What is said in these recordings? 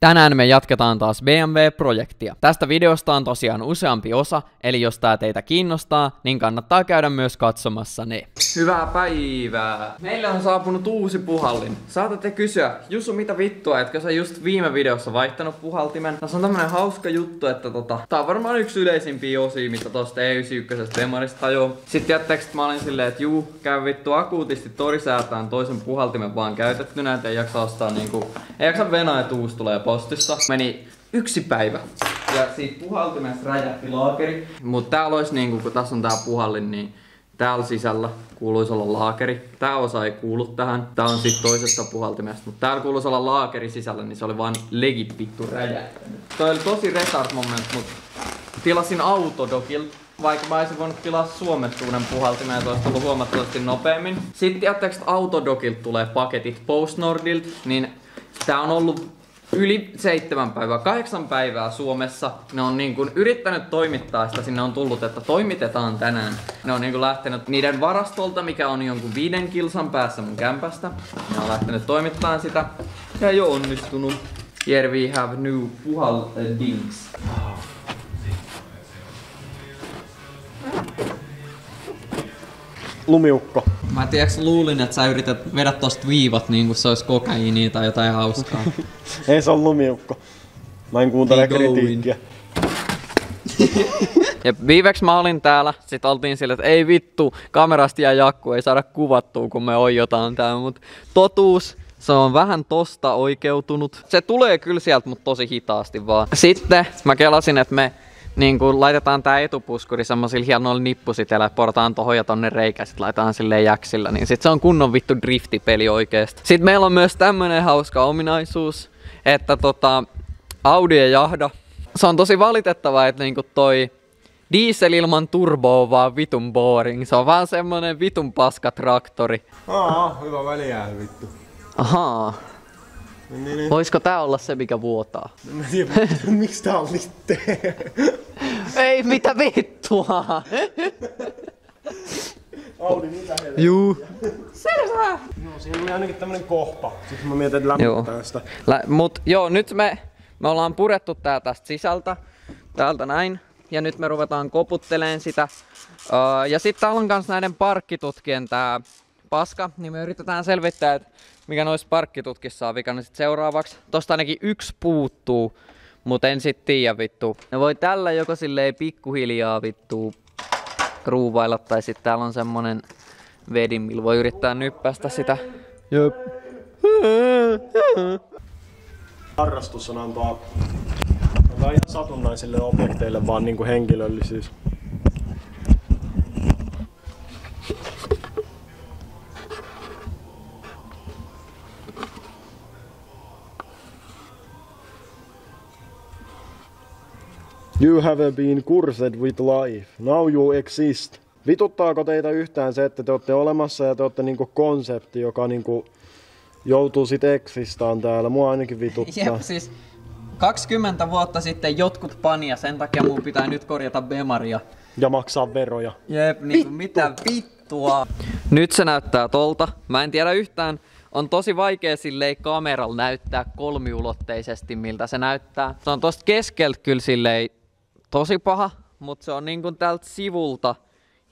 Tänään me jatketaan taas BMW-projektia. Tästä videosta on tosiaan useampi osa, eli jos tää teitä kiinnostaa, niin kannattaa käydä myös katsomassa ne. Hyvää päivää! Meille on saapunut uusi puhallin. Saatatte kysyä, Jussu mitä vittua, etkö sä just viime videossa vaihtanut puhaltimen? Tässä on tämmönen hauska juttu, että tota, tää on varmaan yksi yleisimpiä osia, mitä tosta E91 Demarista tajuu. Sitten jätteeksi mä olin silleen, että juu, käy vittu akuutisti torisäätään toisen puhaltimen vaan käytettynä, et ei jaksa ostaa niinku, ei jaksa venaa, että uusi tulee postissa. Meni yksi päivä. Ja siitä puhaltimesta räjähti laakeri. Mut täällä olisi niinku, kun tässä on tää puhallin, niin täällä sisällä kuuluisi olla laakeri. Tää osa ei kuulu tähän. Tää on sit toisesta puhaltimesta. Mutta täällä kuuluisi olla laakeri sisällä, niin se oli vaan legit vittu räjähtänyt. Toi oli tosi retard moment, mut tilasin autodokilta vaikka mä olisin voinut tilaa Suomesta uuden puhaltimen ja olisi tullut huomattavasti nopeammin. Sitten jätteeksi autodokilta tulee paketit PostNordilt, niin tää on ollut yli seitsemän päivää, kahdeksan päivää Suomessa. Ne on niin kuin yrittänyt toimittaa sitä, sinne on tullut, että toimitetaan tänään. Ne on niin kuin lähtenyt niiden varastolta, mikä on jonkun viiden kilsan päässä mun kämpästä. Ne on lähtenyt toimittamaan sitä ja ei onnistunut. Here we have new puhaldings. Lumiukko. Mä tiedäks luulin, että sä yrität vedä tosta viivat niin kuin se olisi kokaiinia tai jotain hauskaa. Ei se on lumiukko. Mä en kuuntele kritiikkiä. Ja viimeksi mä olin täällä, sit oltiin sille, että ei vittu, kamerasta ja jakku ei saada kuvattua, kun me oijotaan täällä, mut totuus, se on vähän tosta oikeutunut. Se tulee kyllä sieltä, mutta tosi hitaasti vaan. Sitten mä kelasin, että me niin kun laitetaan tää etupuskuri semmosilla hienoilla nippusitellä, portaan tohon ja tonne reikä, sit laitetaan silleen jäksillä, niin sit se on kunnon vittu driftipeli oikeesti. Sitten meillä on myös tämmönen hauska ominaisuus, että tota, Audi ei jahda. Se on tosi valitettavaa, että niinku toi diesel ilman turboa on vaan vitun boring. Se on vaan semmonen vitun paska traktori. Aa, hyvä väliä vittu. Ahaa. Niin, niin, niin. Voisiko tää olla se, mikä vuotaa? Mä en tiedä, miksi tää on litte. Ei, mitä vittua! Audi, mitä helvettiä? Juu. No, siinä oli ainakin tämmönen kohta. Sitten mä mietin, että Joo. lämmittää sitä. Lä, mut joo, nyt me, me ollaan purettu tää tästä sisältä, täältä näin. Ja nyt me ruvetaan koputteleen sitä. Öö, ja sitten täällä on kans näiden parkkitutkien tää paska, niin me yritetään selvittää, että mikä noissa parkkitutkissa on vikana sit seuraavaksi. Tosta ainakin yksi puuttuu, mutta en sit tiedä vittu. Ne voi tällä joko silleen pikkuhiljaa vittu ruuvailla, tai sitten täällä on semmonen vedin, millä voi yrittää nyppästä sitä. Jep. Harrastus on antaa, antaa ihan satunnaisille objekteille vaan niinku henkilöllisyys. You have been cursed with life. Now you exist. Vituttaako teitä yhtään se, että te olette olemassa ja te olette niinku konsepti, joka niinku joutuu sit eksistaan täällä? Mua ainakin vituttaa. Jep, siis 20 vuotta sitten jotkut pania, sen takia mun pitää nyt korjata Bemaria. Ja maksaa veroja. Jep, niinku mitä vittua. Nyt se näyttää tolta. Mä en tiedä yhtään. On tosi vaikea silleen kameralla näyttää kolmiulotteisesti miltä se näyttää. Se on tosta keskeltä kyllä silleen tosi paha, mutta se on niinku täältä sivulta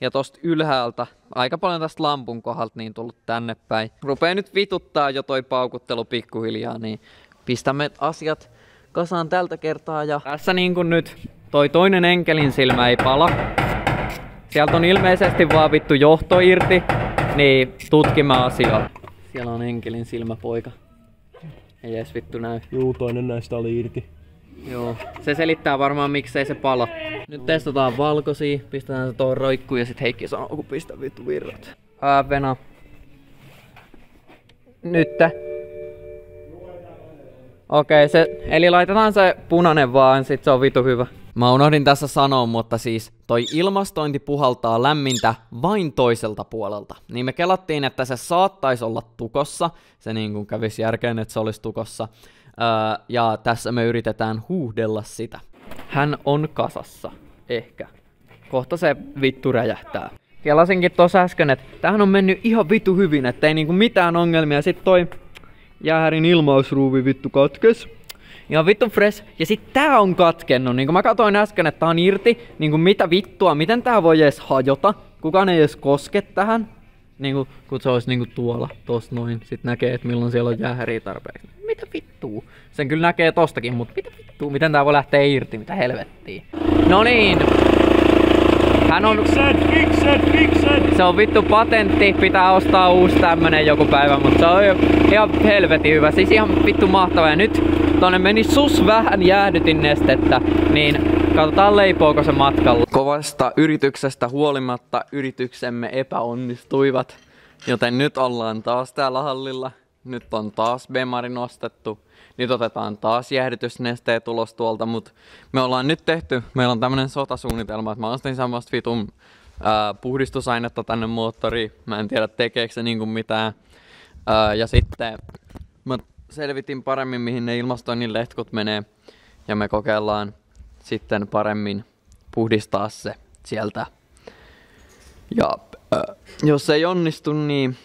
ja tosta ylhäältä, aika paljon tästä lampun kohdalta niin tullut tänne päin. Rupee nyt vituttaa jo toi paukuttelu pikkuhiljaa, niin pistämme asiat kasaan tältä kertaa. Ja tässä niin kuin nyt toi toinen enkelin silmä ei pala. Sieltä on ilmeisesti vaan vittu johto irti, niin tutkimme asiaa. Siellä on enkelin silmäpoika. Ei edes vittu näy. Juu, toinen näistä oli irti. Joo, se selittää varmaan miksei se pala. Nyt testataan valkoisia, pistetään se tuohon roikkuun ja sit Heikki sanoo, kun pistä vittu virrat. Ää, Vena. Nytte. Okei, se, eli laitetaan se punainen vaan, sit se on vitu hyvä. Mä unohdin tässä sanoa, mutta siis toi ilmastointi puhaltaa lämmintä vain toiselta puolelta. Niin me kelattiin, että se saattaisi olla tukossa. Se niin kuin kävisi järkeen, että se olisi tukossa. Ja tässä me yritetään huuhdella sitä. Hän on kasassa. Ehkä. Kohta se vittu räjähtää. Kelasinkin tossa äsken, että tähän on mennyt ihan vittu hyvin, ettei niinku mitään ongelmia. Sitten toi jäähärin ilmausruuvi vittu katkes. Ihan vittu fresh. Ja sit tää on katkennut. Niin kuin mä katsoin äsken, että tää on irti. Niin kuin mitä vittua, miten tää voi edes hajota? Kukaan ei edes koske tähän. Niin kuin, kun se olisi niin kuin tuolla, tossa noin. Sit näkee, että milloin siellä on jäähäriä tarpeeksi. Mitä vittua? Sen kyllä näkee tostakin, mutta mitä vittua? Miten tää voi lähteä irti? Mitä helvettiä? No niin, hän on... Fixed, fixed, fixed. Se on vittu patentti, pitää ostaa uusi tämmönen joku päivä, mutta se on ihan helvetin hyvä. Siis ihan vittu mahtava. Ja nyt tonne meni sus vähän jäädytin nestettä, niin katsotaan leipooko se matkalla. Kovasta yrityksestä huolimatta yrityksemme epäonnistuivat, joten nyt ollaan taas täällä hallilla. Nyt on taas Bemari nostettu. Nyt otetaan taas jäähdytysnesteet ulos tuolta, mutta me ollaan nyt tehty, meillä on tämmönen sotasuunnitelma, että mä ostin semmoista vitun ää, puhdistusainetta tänne moottoriin. Mä en tiedä tekeekö se niinku mitään. Ää, ja sitten mä selvitin paremmin, mihin ne ilmastoinnin letkut menee. Ja me kokeillaan sitten paremmin puhdistaa se sieltä. Ja ää, jos ei onnistu, niin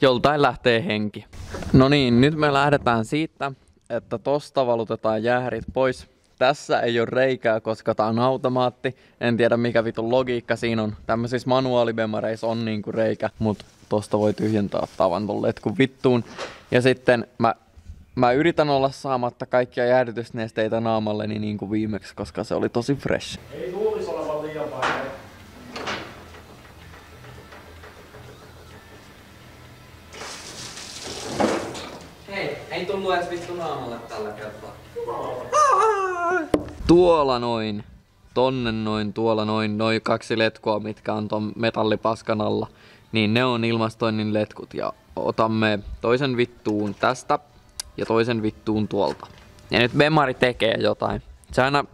joltain lähtee henki. No niin, nyt me lähdetään siitä, että tosta valutetaan jäärit pois. Tässä ei ole reikää, koska tää on automaatti. En tiedä mikä vitun logiikka siinä on. Tämmöisissä manuaalibemareissa on niinku reikä, mut tosta voi tyhjentää tavan ton letkun vittuun. Ja sitten mä, mä yritän olla saamatta kaikkia jäähdytysnesteitä naamalleni niin kuin viimeksi, koska se oli tosi fresh. Ei luulisi olevan liian paljon. Hei, ei tullut edes vittu naamalle tällä kertaa. Tuolla noin. Tonne noin, tuolla noin, noin kaksi letkua, mitkä on ton metallipaskan alla. Niin ne on ilmastoinnin letkut ja otamme toisen vittuun tästä ja toisen vittuun tuolta. Ja nyt Bemari tekee jotain. Se aina,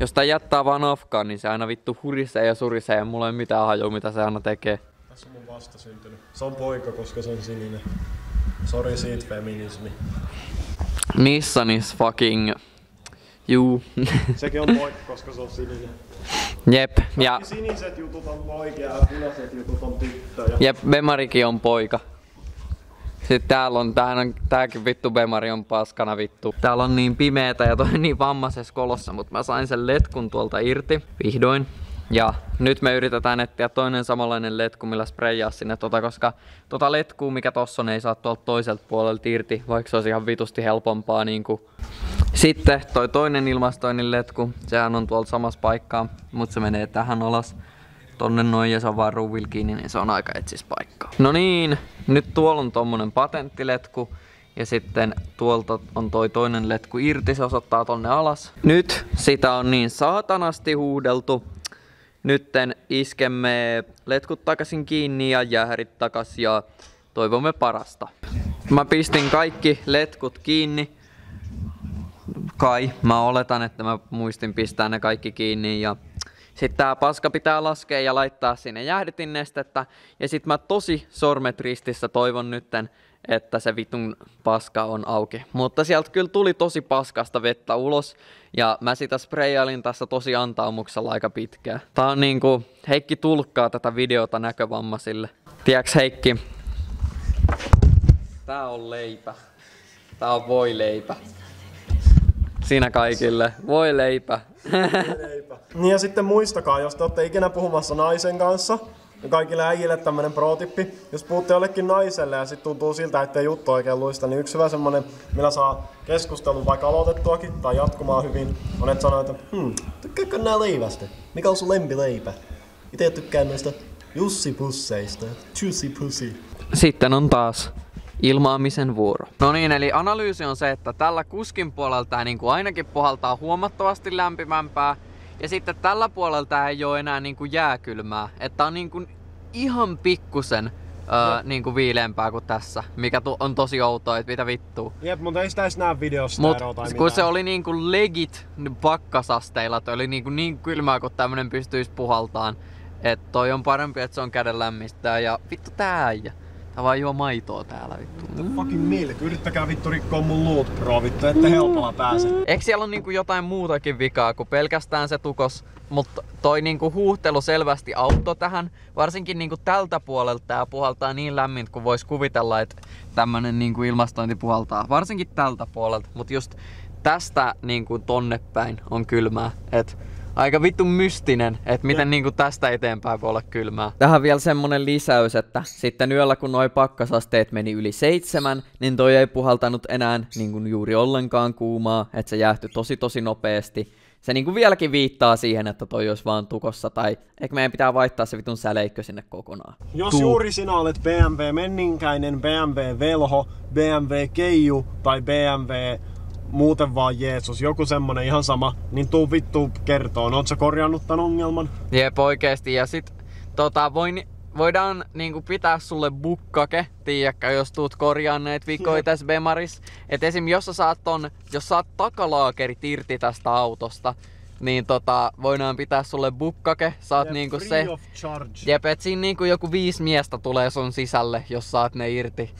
jos tää jättää vaan afkaan, niin se aina vittu hurisee ja surisee ja mulla ei mitään hajua mitä se aina tekee. Tässä on mun vasta syntynyt. Se on poika, koska se on sininen. Sori siitä feminismi. Nissanis fucking... Juu. Sekin on poika, koska se on sininen. Jep. Ja siniset jutut on poikia ja punaiset jutut on tyttöjä. Jep, Bemarikin on poika. Sitten täällä on, tämähän on, tääkin vittu Bemari on paskana vittu. Täällä on niin pimeetä ja toi niin vammaisessa kolossa, mutta mä sain sen letkun tuolta irti, vihdoin. Ja nyt me yritetään etsiä toinen samanlainen letku, millä sprayjaa sinne tota, koska tota letkua, mikä tossa on, ei saa tuolta toiselta puolelta irti, vaikka se olisi ihan vitusti helpompaa niinku. Sitten toi toinen ilmastoinnin letku, sehän on tuolta samassa paikkaa, mutta se menee tähän alas tonne noin ja se on vaan niin se on aika etsis paikkaa. No niin, nyt tuolla on tommonen patenttiletku ja sitten tuolta on toi toinen letku irti, se osoittaa tonne alas. Nyt sitä on niin saatanasti huudeltu. Nytten iskemme letkut takaisin kiinni ja jäähärit takas ja toivomme parasta. Mä pistin kaikki letkut kiinni. Kai, mä oletan, että mä muistin pistää ne kaikki kiinni ja sitten tää paska pitää laskea ja laittaa sinne jäähdytinnestettä. Ja sit mä tosi sormet ristissä toivon nytten, että se vitun paska on auki. Mutta sieltä kyllä tuli tosi paskasta vettä ulos. Ja mä sitä sprayailin tässä tosi antaumuksella aika pitkään. Tää on niinku, Heikki tulkkaa tätä videota näkövammaisille. Tiedäks Heikki? Tää on leipä. Tää on voi leipä. Siinä kaikille. Voi leipä. Leipä. Niin ja sitten muistakaa, jos te olette ikinä puhumassa naisen kanssa, ja kaikille äijille tämmönen pro-tippi, jos puhutte jollekin naiselle ja sitten tuntuu siltä, että ei juttu oikein luista, niin yksi hyvä semmonen, millä saa keskustelun vaikka aloitettuakin tai jatkumaan hyvin, on että sanoo, että hmm, tykkääkö nää leivästä? Mikä on sun lempileipä? Itse tykkään noista Jussi-pusseista. Juicy pussy. Sitten on taas ilmaamisen vuoro. No niin, eli analyysi on se, että tällä kuskin puolella tämä niin kuin ainakin puhaltaa huomattavasti lämpimämpää. Ja sitten tällä puolella tää ei ole enää niin kuin jääkylmää. Että on niin kuin ihan pikkusen öö, niin kuin viileämpää kuin tässä. Mikä tu- on tosi outoa, että mitä vittua. Jep, mutta ei sitä edes näe videosta Mut tai kun mitään. se oli niinku legit pakkasasteilla, että oli niinku niin kylmää kuin tämmönen pystyisi puhaltaan. Että toi on parempi, että se on käden lämmistää ja vittu tää äijä. Tää vaan juo maitoa täällä vittu. Fucking milk. Yrittäkää vittu rikkoa mun loot pro vittu, ette helpolla pääse. Eikö siellä on niinku jotain muutakin vikaa kuin pelkästään se tukos, mutta toi niinku huuhtelu selvästi auttoi tähän. Varsinkin niinku tältä puolelta tää puhaltaa niin lämmin, kun vois kuvitella, että tämmönen niinku ilmastointi puhaltaa. Varsinkin tältä puolelta, mutta just tästä niinku tonne päin on kylmää. Et aika vittu mystinen, että miten niinku tästä eteenpäin voi olla kylmää. Tähän vielä semmonen lisäys, että sitten yöllä kun noi pakkasasteet meni yli seitsemän, niin toi ei puhaltanut enää niinku juuri ollenkaan kuumaa, että se jäähtyi tosi tosi nopeasti. Se niinku vieläkin viittaa siihen, että toi olisi vaan tukossa, tai ehkä meidän pitää vaihtaa se vitun säleikkö sinne kokonaan. Jos Tuu. juuri sinä olet BMW Menninkäinen, BMW Velho, BMW Keiju tai BMW muuten vaan Jeesus, joku semmonen ihan sama, niin tuu vittu kertoo. Oot sä korjannut tän ongelman? Jep, oikeesti. Ja sit tota, voin, voidaan niinku pitää sulle bukkake, tiiäkkä, jos tuut korjaan näitä vikoja tässä Bemaris. Et esim. jos sä saat ton, jos saat takalaakerit irti tästä autosta, niin tota, voidaan pitää sulle bukkake, saat Jep, niinku se... of charge. Jep, et siinä niinku joku viisi miestä tulee sun sisälle, jos saat ne irti.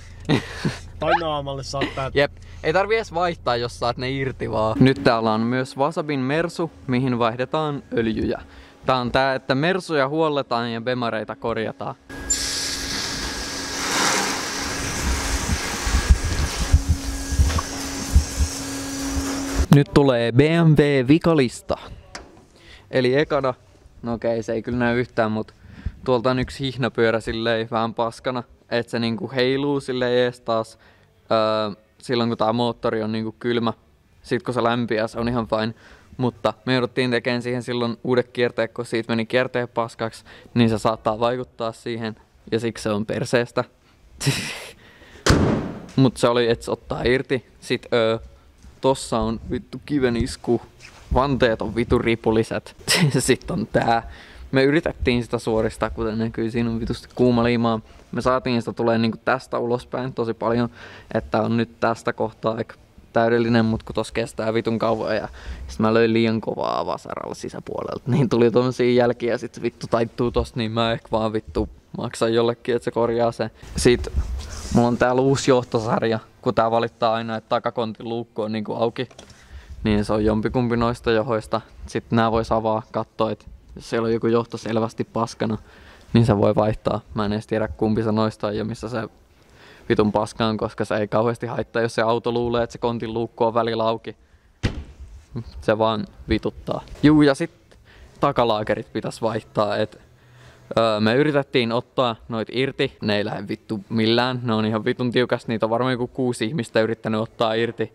Tai naamalle saattaa. Jep, ei tarvi edes vaihtaa, jos saat ne irti vaan. Nyt täällä on myös Wasabin Mersu, mihin vaihdetaan öljyjä. Tää on tää, että Mersuja huolletaan ja Bemareita korjataan. Nyt tulee BMW vikalista. Eli ekana, no okei se ei kyllä näy yhtään, mutta tuolta on yksi hihnapyörä silleen vähän paskana, että se niinku heiluu silleen ees taas öö, silloin kun tää moottori on niinku kylmä. Sitten kun se lämpiää, se on ihan fine. Mutta me jouduttiin tekemään siihen silloin uudet kierteet, kun siitä meni kierteen paskaksi, niin se saattaa vaikuttaa siihen ja siksi se on perseestä. Mutta se oli, että se ottaa irti. Sitten öö, tossa on vittu kiven isku. Vanteet on vitu ripuliset. Sitten on tää. Me yritettiin sitä suoristaa, kuten näkyy, siinä on vitusti kuuma liimaa. Me saatiin sitä tulee niinku tästä ulospäin tosi paljon, että on nyt tästä kohtaa aika täydellinen, mutta kun tos kestää vitun kauan ja sit mä löin liian kovaa vasaralla sisäpuolelta, niin tuli tommosia jälkiä ja sit vittu taittuu tosta, niin mä ehkä vaan vittu maksan jollekin, että se korjaa sen. Sitten mulla on täällä uusi johtosarja, kun tää valittaa aina, että takakontin luukku on niinku auki, niin se on jompikumpi noista johoista. Sitten nää vois avaa, katsoa, että jos siellä on joku johto selvästi paskana, niin se voi vaihtaa. Mä en edes tiedä kumpi se noista ja missä se vitun paska on, koska se ei kauheasti haittaa, jos se auto luulee, että se kontin luukku on välillä auki. Se vaan vituttaa. Juu, ja sitten takalaakerit pitäisi vaihtaa, et öö, me yritettiin ottaa noit irti, ne ei lähde vittu millään, ne on ihan vitun tiukasti, niitä on varmaan joku kuusi ihmistä yrittänyt ottaa irti.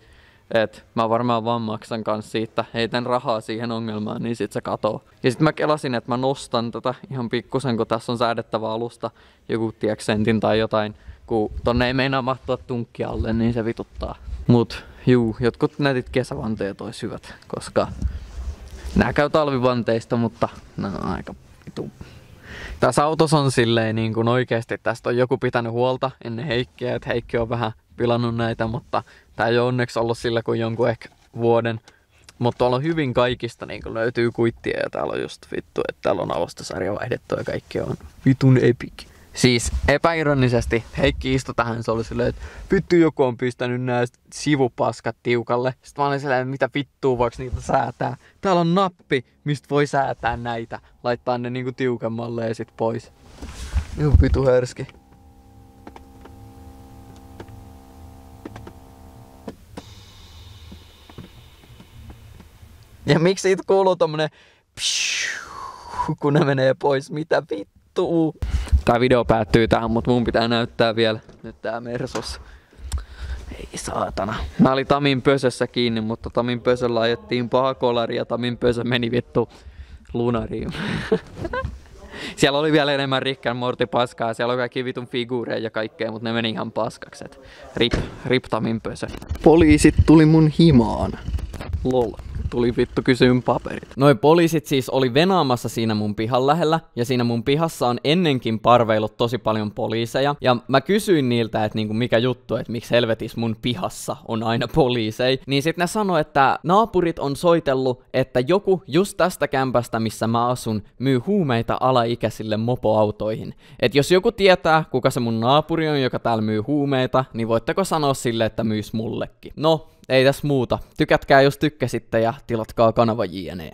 Et mä varmaan vaan maksan kanssa siitä, heitän rahaa siihen ongelmaan, niin sit se katoo. Ja sit mä kelasin, että mä nostan tätä ihan pikkusen, kun tässä on säädettävä alusta, joku tiedätkö, sentin tai jotain, kun tonne ei meinaa mahtua tunkki alle, niin se vituttaa. Mut juu, jotkut nätit kesävanteet olisi hyvät, koska nää käy talvivanteista, mutta nämä on aika vitu. Tässä autossa on silleen niin kuin oikeesti, tästä on joku pitänyt huolta ennen Heikkiä, että Heikki on vähän pilannut näitä, mutta tää ei ole onneksi ollut sillä kuin jonkun ehkä vuoden. Mutta tuolla on hyvin kaikista niin löytyy kuittia ja täällä on just vittu, että täällä on avostosarja vaihdettu ja kaikki on vitun epic. Siis epäironisesti Heikki istui tähän, se oli silleen, että vittu joku on pistänyt nämä sivupaskat tiukalle. Sitten mä olin silleen, mitä vittua voiko niitä säätää. Täällä on nappi, mistä voi säätää näitä. Laittaa ne niinku tiukemmalle ja sit pois. Juu vitu härski. Ja miksi siitä kuuluu tommonen pshu, kun ne menee pois? Mitä vittua? Tää video päättyy tähän, mutta mun pitää näyttää vielä nyt tää Mersos. Ei saatana. Mä olin Tamin pösössä kiinni, mutta Tamin pösöllä ajettiin paha kolari ja Tamin pösö meni vittu lunariin. siellä oli vielä enemmän Rick and Morty paskaa, siellä oli kaikki vitun figuureja ja kaikkea, mutta ne meni ihan paskaksi. Et rip, rip Tamin pösö. Poliisit tuli mun himaan. Lol tuli vittu kysyyn paperit. Noi poliisit siis oli venaamassa siinä mun pihan lähellä, ja siinä mun pihassa on ennenkin parveillut tosi paljon poliiseja, ja mä kysyin niiltä, että niinku mikä juttu, että miksi helvetis mun pihassa on aina poliiseja, niin sit ne sanoi, että naapurit on soitellut, että joku just tästä kämpästä, missä mä asun, myy huumeita alaikäisille mopoautoihin. Et jos joku tietää, kuka se mun naapuri on, joka täällä myy huumeita, niin voitteko sanoa sille, että myys mullekin? No, ei tässä muuta. Tykätkää jos tykkäsitte ja tilatkaa kanava JNE.